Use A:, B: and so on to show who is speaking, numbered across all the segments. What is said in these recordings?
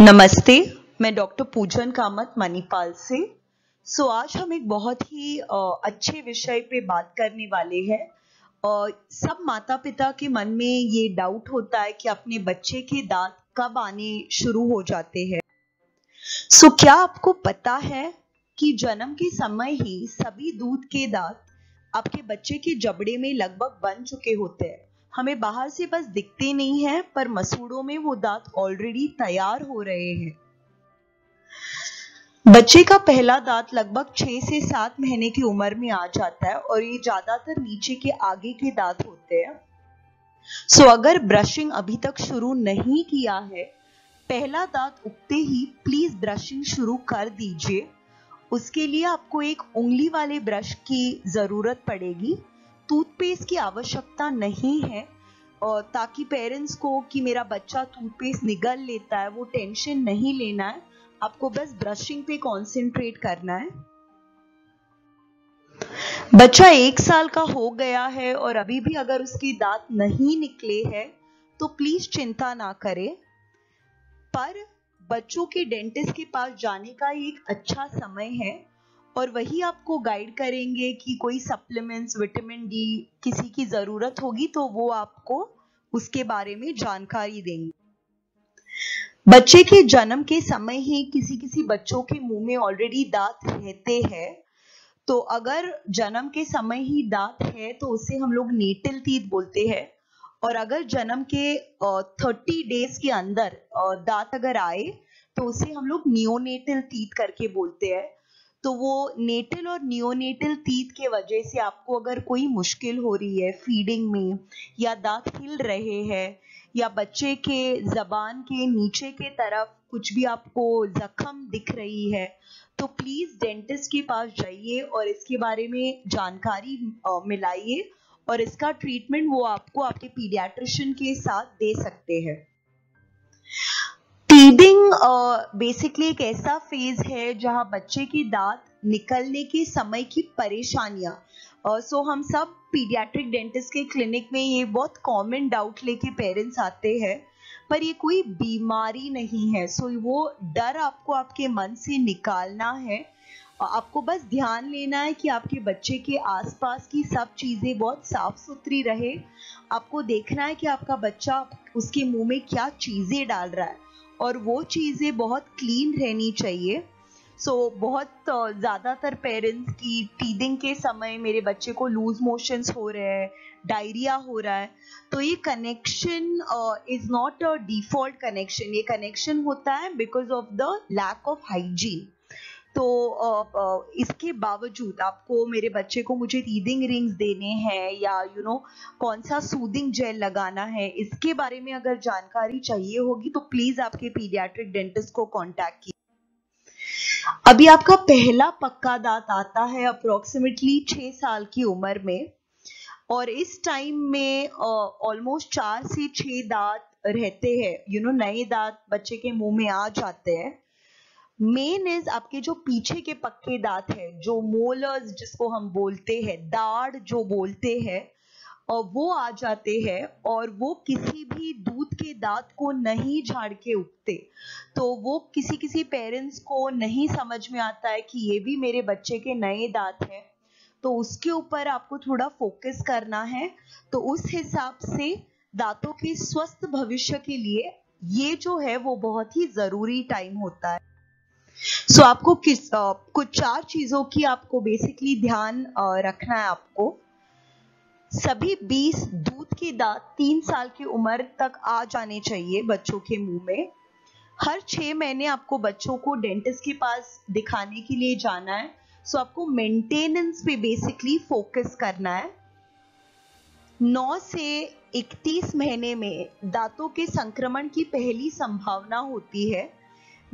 A: नमस्ते, मैं डॉक्टर पूजन कामत मणिपाल से। सो आज हम एक बहुत ही अच्छे विषय पे बात करने वाले हैं। सब माता पिता के मन में ये डाउट होता है कि अपने बच्चे के दांत कब आने शुरू हो जाते हैं। सो क्या आपको पता है कि जन्म के समय ही सभी दूध के दांत आपके बच्चे के जबड़े में लगभग बन चुके होते हैं? हमें बाहर से बस दिखते नहीं है, पर मसूड़ों में वो दांत ऑलरेडी तैयार हो रहे हैं। बच्चे का पहला दांत लगभग छह से सात महीने की उम्र में आ जाता है और ये ज़्यादातर नीचे के आगे के दांत होते हैं। सो अगर ब्रशिंग अभी तक शुरू नहीं किया है, पहला दांत उगते ही प्लीज़ ब्रशिंग शुरू कर दीजिए। उसके लिए आपको एक उंगली वाले ब्रश की ज़रूरत पड़ेगी। टूथपेस्ट की आवश्यकता नहीं है ताकि पेरेंट्स को कि मेरा बच्चा टूथपेस्ट निगल लेता है, वो टेंशन नहीं लेना है, आपको बस ब्रशिंग पे कंसंट्रेट करना है। बच्चा एक साल का हो गया है और अभी भी अगर उसके दांत नहीं निकले हैं तो प्लीज़ चिंता ना करें। पर बच्चों के डेंटिस्ट के पास जाने का एक अच्छा समय है और वही आपको गाइड करेंगे कि कोई सप्लीमेंट्स विटामिन डी किसी की ज़रूरत होगी तो वो आपको उसके बारे में जानकारी देंगे। बच्चे के जन्म के समय ही किसी किसी बच्चों के मुँह में ऑलरेडी दांत रहते हैं। तो अगर जन्म के समय ही दांत है तो उसे हम लोग नेटल टीथ बोलते हैं। और अगर जन्म के थर्टी डेज़ के अंदर दांत अगर आए तो उसे हम लोग नियोनेटल टीथ करके बोलते हैं। तो वो नेटल और नियोनेटल टीथ के वजह से आपको अगर कोई मुश्किल हो रही है फीडिंग में, या दांत हिल रहे हैं, या बच्चे के जबान के नीचे के तरफ़ कुछ भी आपको जख्म दिख रही है तो प्लीज़ डेंटिस्ट के पास जाइए और इसके बारे में जानकारी मिलाइए और इसका ट्रीटमेंट वो आपको आपके पीडियाट्रिशियन के साथ दे सकते हैं। टीदिंग बेसिकली एक ऐसा फ़ेज़ है जहाँ बच्चे की दांत निकलने के समय की परेशानियाँ। सो uh, so हम सब पीडियाट्रिक डेंटिस्ट के क्लिनिक में ये बहुत कॉमन डाउट लेके पेरेंट्स आते हैं पर ये कोई बीमारी नहीं है। सो so वो डर आपको आपके मन से निकालना है। आपको बस ध्यान लेना है कि आपके बच्चे के आसपास की सब चीज़ें बहुत साफ़ सुथरी रहे। आपको देखना है कि आपका बच्चा उसके मुँह में क्या चीज़ें डाल रहा है। और वो चीज़ें बहुत क्लीन रहनी चाहिए। सो so, बहुत ज़्यादातर पेरेंट्स की टीदिंग के समय मेरे बच्चे को लूज मोशंस हो रहे हैं डायरिया हो रहा है। तो ये connection is not a default connection ये कनेक्शन होता है because of the lack of hygiene तो इसके बावजूद आपको मेरे बच्चे को मुझे रीडिंग रिंग्स देने हैं या यू नो कौन सा सूदिंग जेल लगाना है, इसके बारे में अगर जानकारी चाहिए होगी तो प्लीज़ आपके पीडियाट्रिक डेंटिस्ट को कांटेक्ट कीजिए। अभी आपका पहला पक्का दांत आता है अप्रोक्सीमेटली छह साल की उम्र में और इस टाइम में ऑलमोस्ट चार से छह दांत रहते हैं यू नो नए दांत बच्चे के मुँह में आ जाते हैं। मेन इज़ आपके जो पीछे के पक्के दांत है, जो मोलर्स जिसको हम बोलते हैं, दाढ़ जो बोलते हैं और वो आ जाते हैं और वो किसी भी दूध के दांत को नहीं झाड़ के उगते तो वो किसी किसी पेरेंट्स को नहीं समझ में आता है कि ये भी मेरे बच्चे के नए दांत हैं। तो उसके ऊपर आपको थोड़ा फोकस करना है। तो उस हिसाब से दांतों के स्वस्थ भविष्य के लिए ये जो है वो बहुत ही ज़रूरी टाइम होता है। सो so, आपको किस uh, कुछ चार चीज़ों की आपको बेसिकली ध्यान uh, रखना है आपको। सभी 20 दूध के दांत तीन साल की उम्र तक आ जाने चाहिए बच्चों के मुँह में। हर छह महीने आपको बच्चों को डेंटिस्ट के पास दिखाने के लिए जाना है। सो so, आपको मेंटेनेंस पे बेसिकली फोकस करना है। 9 से 31 महीने में दांतों के संक्रमण की पहली संभावना होती है।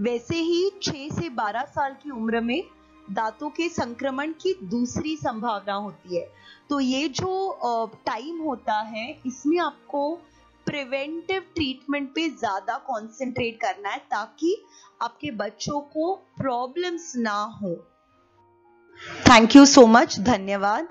A: वैसे ही 6 से 12 साल की उम्र में दांतों के संक्रमण की दूसरी संभावना होती है। तो ये जो टाइम होता है, इसमें आपको प्रिवेंटिव ट्रीटमेंट पे ज़्यादा कंसंट्रेट करना है ताकि आपके बच्चों को प्रॉब्लम्स ना हो। थैंक यू सो मच धन्यवाद।